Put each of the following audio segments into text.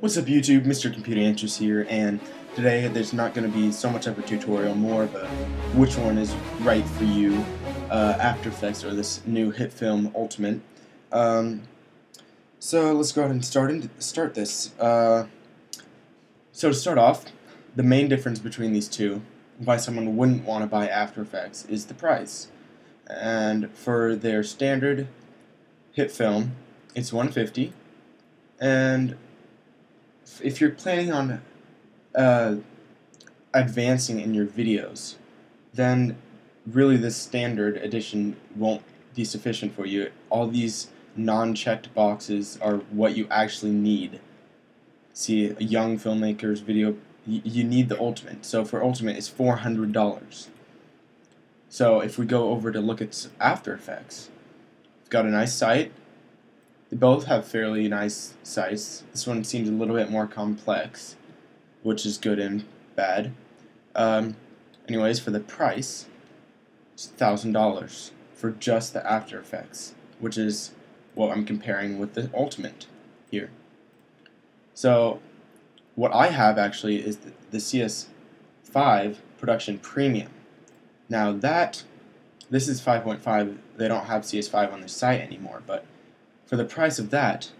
What's up YouTube, Mr. Computer Answers here, and today there's not going to be so much of a tutorial, more of a which one is right for you, uh, After Effects or this new HitFilm Ultimate. Um, so let's go ahead and start, in, start this. Uh, so to start off, the main difference between these two, why someone wouldn't want to buy After Effects, is the price. And for their standard HitFilm, it's 150 and if you're planning on uh, advancing in your videos, then really this standard edition won't be sufficient for you. All these non-checked boxes are what you actually need. See, a young filmmaker's video, you need the Ultimate. So for Ultimate, it's $400. So if we go over to look at After Effects, we've got a nice site, they both have fairly nice size. This one seems a little bit more complex, which is good and bad. Um, anyways, for the price, it's $1,000 for just the After Effects, which is what I'm comparing with the Ultimate here. So, what I have actually is the, the CS5 Production Premium. Now that, this is 5.5, they don't have CS5 on their site anymore, but for the price of that,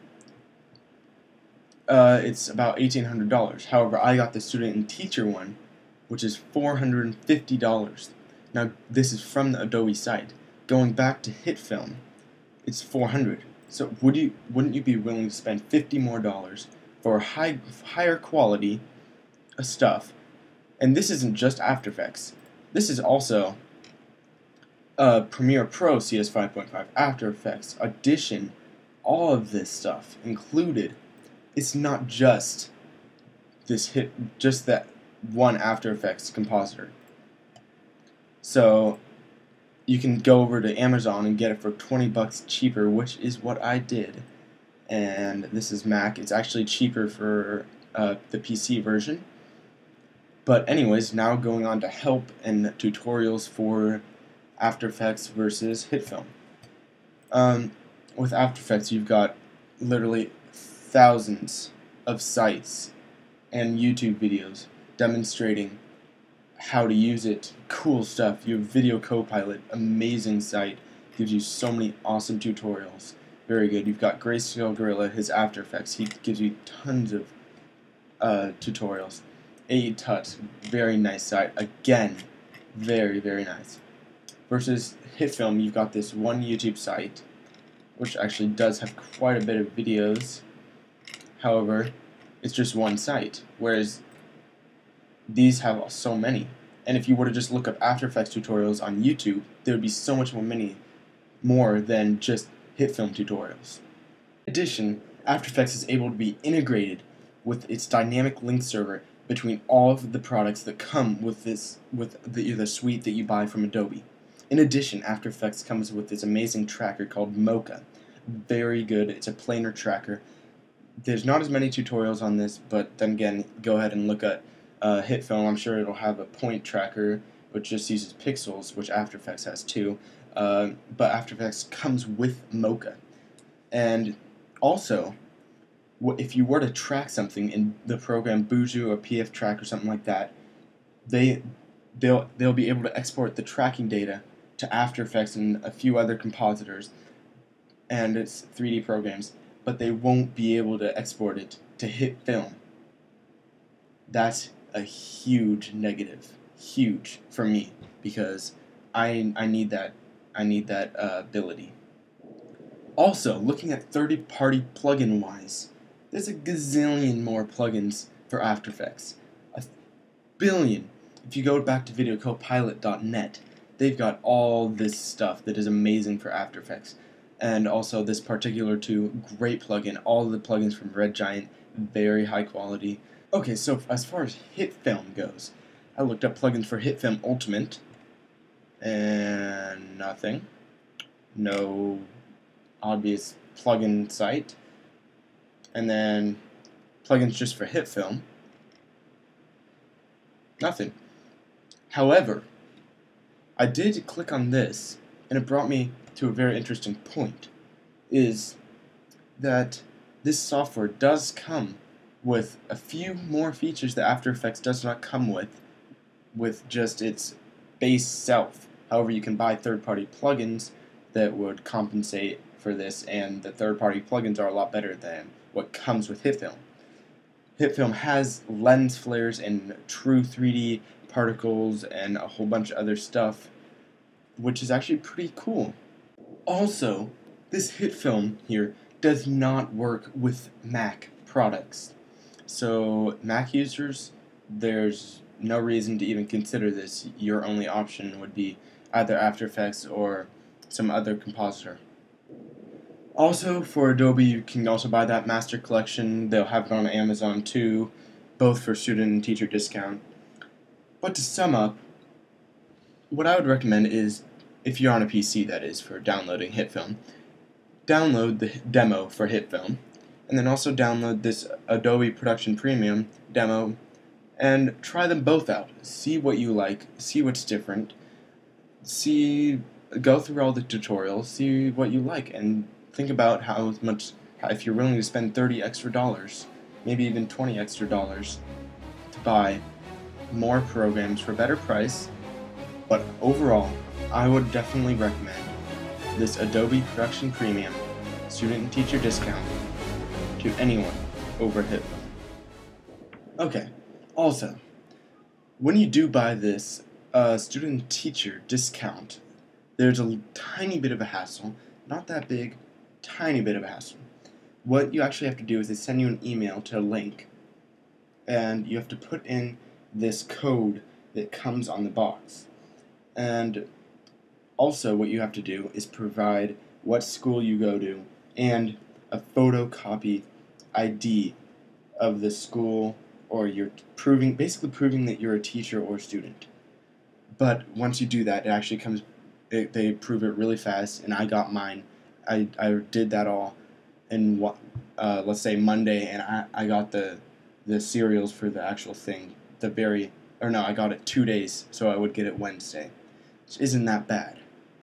uh, it's about $1,800. However, I got the student and teacher one, which is $450. Now, this is from the Adobe site. Going back to HitFilm, it's 400 So would you wouldn't you be willing to spend 50 more dollars for high higher quality stuff? And this isn't just After Effects. This is also uh, Premiere Pro CS 5.5 After Effects Audition all of this stuff included. It's not just this hit, just that one After Effects compositor. So you can go over to Amazon and get it for 20 bucks cheaper, which is what I did. And this is Mac. It's actually cheaper for uh, the PC version. But anyways, now going on to help and tutorials for After Effects versus HitFilm. Um, with After Effects, you've got literally thousands of sites and YouTube videos demonstrating how to use it. Cool stuff. You have Video Copilot, amazing site, gives you so many awesome tutorials. Very good. You've got Grayscale Gorilla, his After Effects. He gives you tons of uh, tutorials. AETUT, very nice site. Again, very, very nice. Versus HitFilm, you've got this one YouTube site which actually does have quite a bit of videos. However, it's just one site, whereas these have so many. And if you were to just look up After Effects tutorials on YouTube, there would be so much more many more than just HitFilm tutorials. In addition, After Effects is able to be integrated with its dynamic link server between all of the products that come with this with the, the suite that you buy from Adobe. In addition, After Effects comes with this amazing tracker called Mocha. Very good. It's a planar tracker. There's not as many tutorials on this, but then again, go ahead and look at uh, HitFilm. I'm sure it'll have a point tracker, which just uses pixels, which After Effects has too. Uh, but After Effects comes with Mocha. And also, if you were to track something in the program Boujou or PF Track or something like that, they they'll they'll be able to export the tracking data to After Effects and a few other compositors and its 3D programs, but they won't be able to export it to HitFilm. That's a huge negative, huge for me because I I need that I need that uh, ability. Also, looking at third-party plugin wise, there's a gazillion more plugins for After Effects. A billion. If you go back to videocopilot.net, they've got all this stuff that is amazing for After Effects. And also this particular two, great plugin. All the plugins from Red Giant, very high quality. Okay, so as far as HitFilm goes, I looked up plugins for HitFilm Ultimate, and nothing. No obvious plugin site. And then plugins just for HitFilm. Nothing. However, I did click on this, and it brought me to a very interesting point, is that this software does come with a few more features that After Effects does not come with, with just its base self. However, you can buy third-party plugins that would compensate for this, and the third-party plugins are a lot better than what comes with HitFilm. HitFilm has lens flares and true 3D particles and a whole bunch of other stuff, which is actually pretty cool. Also, this HitFilm here does not work with Mac products. So, Mac users, there's no reason to even consider this. Your only option would be either After Effects or some other compositor. Also, for Adobe, you can also buy that Master Collection. They'll have it on Amazon too, both for student and teacher discount. But to sum up, what I would recommend is, if you're on a PC that is, for downloading HitFilm, download the demo for HitFilm, and then also download this Adobe Production Premium demo, and try them both out. See what you like, see what's different, see, go through all the tutorials, see what you like, and think about how much, if you're willing to spend 30 extra dollars, maybe even 20 extra dollars to buy more programs for better price, but overall, I would definitely recommend this Adobe Production Premium student and teacher discount to anyone over HitFilm. Okay, also, when you do buy this uh, student teacher discount, there's a tiny bit of a hassle, not that big, tiny bit of a hassle. What you actually have to do is they send you an email to a link, and you have to put in this code that comes on the box. And also, what you have to do is provide what school you go to and a photocopy ID of the school or you're proving basically proving that you're a teacher or student. But once you do that, it actually comes. It, they prove it really fast, and I got mine I, I did that all in what uh, let's say Monday, and I, I got the the serials for the actual thing the very or no I got it two days, so I would get it Wednesday, which isn't that bad.